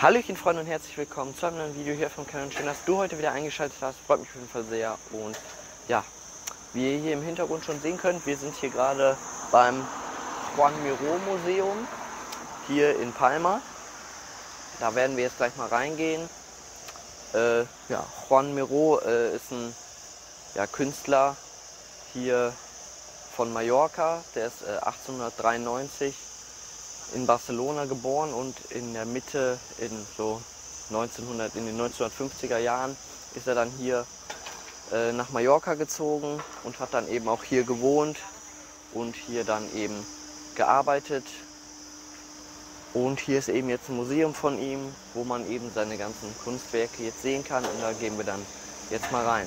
Hallöchen Freunde und herzlich willkommen zu einem neuen Video hier vom Kanal. Schön, dass du heute wieder eingeschaltet hast. Freut mich auf jeden Fall sehr. Und ja, wie ihr hier im Hintergrund schon sehen könnt, wir sind hier gerade beim Juan Miro Museum hier in Palma. Da werden wir jetzt gleich mal reingehen. Äh, ja, Juan Miro äh, ist ein ja, Künstler hier von Mallorca. Der ist äh, 1893 in Barcelona geboren und in der Mitte in so 1900 in den 1950er Jahren ist er dann hier äh, nach Mallorca gezogen und hat dann eben auch hier gewohnt und hier dann eben gearbeitet. Und hier ist eben jetzt ein Museum von ihm, wo man eben seine ganzen Kunstwerke jetzt sehen kann und da gehen wir dann jetzt mal rein.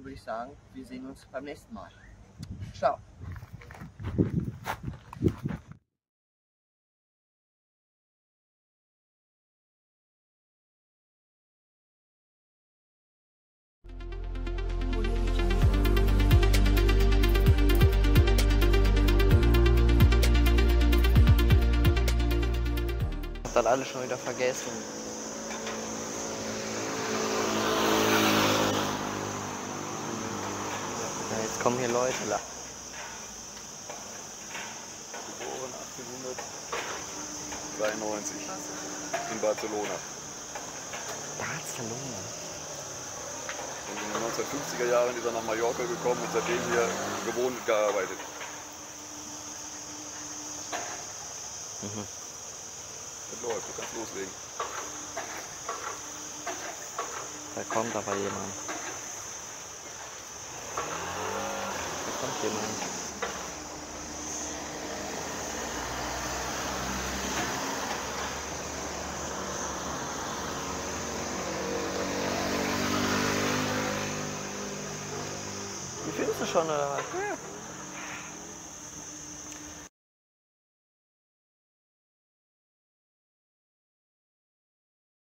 Dann würde ich sagen, wir sehen uns beim nächsten Mal. Ciao. Hab das alles schon wieder vergessen. Ja, jetzt kommen hier Leute. la- Geboren 1893 in Barcelona. Barcelona. Und in den 1950er Jahren ist er nach Mallorca gekommen und seitdem hier gewohnt und gearbeitet. Mhm. Das läuft, du kannst loslegen. Da kommt aber jemand. Da kommt jemand. Wie findest du schon oder was?